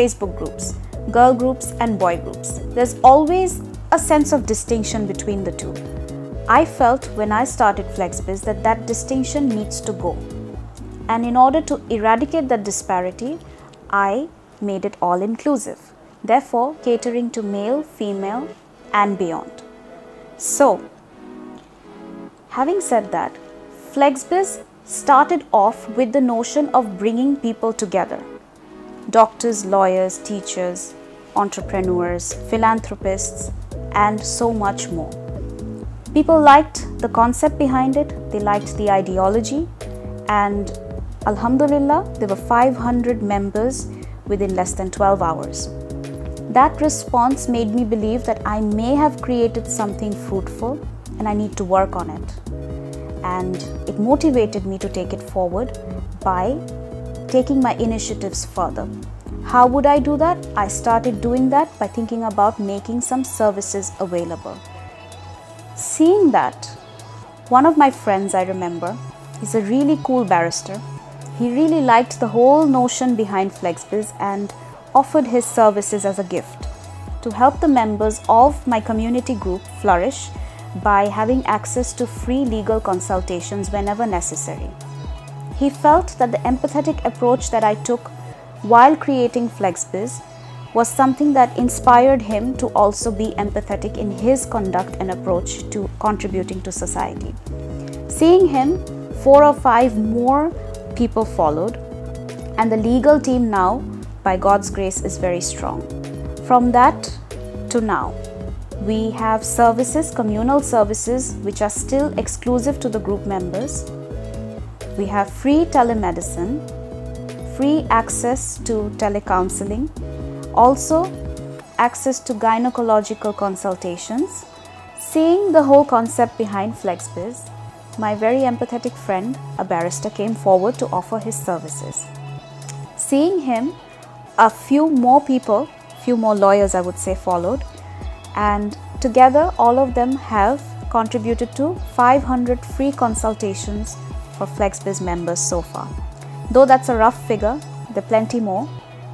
Facebook groups, girl groups and boy groups. There's always a sense of distinction between the two. I felt when I started FlexBiz that that distinction needs to go. And in order to eradicate that disparity, I made it all inclusive, therefore catering to male, female, and beyond. So, having said that, FlexBiz started off with the notion of bringing people together doctors, lawyers, teachers, entrepreneurs, philanthropists, and so much more. People liked the concept behind it, they liked the ideology, and Alhamdulillah, there were 500 members within less than 12 hours. That response made me believe that I may have created something fruitful and I need to work on it. And it motivated me to take it forward by taking my initiatives further. How would I do that? I started doing that by thinking about making some services available. Seeing that, one of my friends I remember is a really cool barrister he really liked the whole notion behind FlexBiz and offered his services as a gift to help the members of my community group flourish by having access to free legal consultations whenever necessary. He felt that the empathetic approach that I took while creating FlexBiz was something that inspired him to also be empathetic in his conduct and approach to contributing to society. Seeing him, four or five more people followed, and the legal team now, by God's grace, is very strong. From that to now, we have services, communal services, which are still exclusive to the group members. We have free telemedicine, free access to telecounseling, also access to gynecological consultations. Seeing the whole concept behind FlexBiz, my very empathetic friend, a barrister, came forward to offer his services. Seeing him, a few more people, few more lawyers, I would say, followed, and together all of them have contributed to 500 free consultations for FlexBiz members so far. Though that's a rough figure, there are plenty more.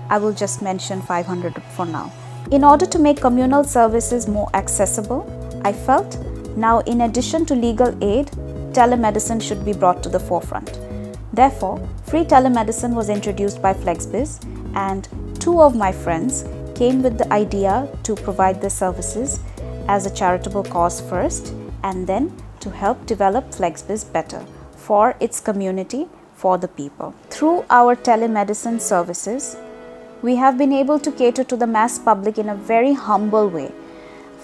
I will just mention 500 for now. In order to make communal services more accessible, I felt now in addition to legal aid, telemedicine should be brought to the forefront. Therefore, free telemedicine was introduced by FlexBiz and two of my friends came with the idea to provide the services as a charitable cause first and then to help develop FlexBiz better for its community, for the people. Through our telemedicine services, we have been able to cater to the mass public in a very humble way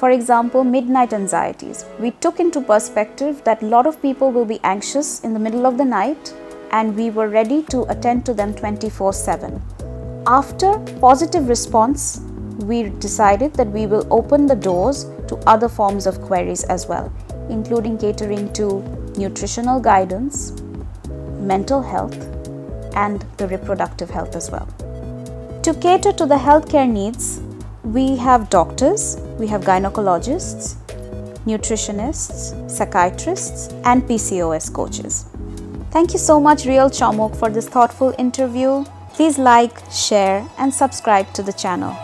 for example, midnight anxieties. We took into perspective that a lot of people will be anxious in the middle of the night and we were ready to attend to them 24 7. After positive response, we decided that we will open the doors to other forms of queries as well, including catering to nutritional guidance, mental health, and the reproductive health as well. To cater to the healthcare needs, we have doctors, we have gynecologists, nutritionists, psychiatrists, and PCOS coaches. Thank you so much, Real Chamak, for this thoughtful interview. Please like, share, and subscribe to the channel.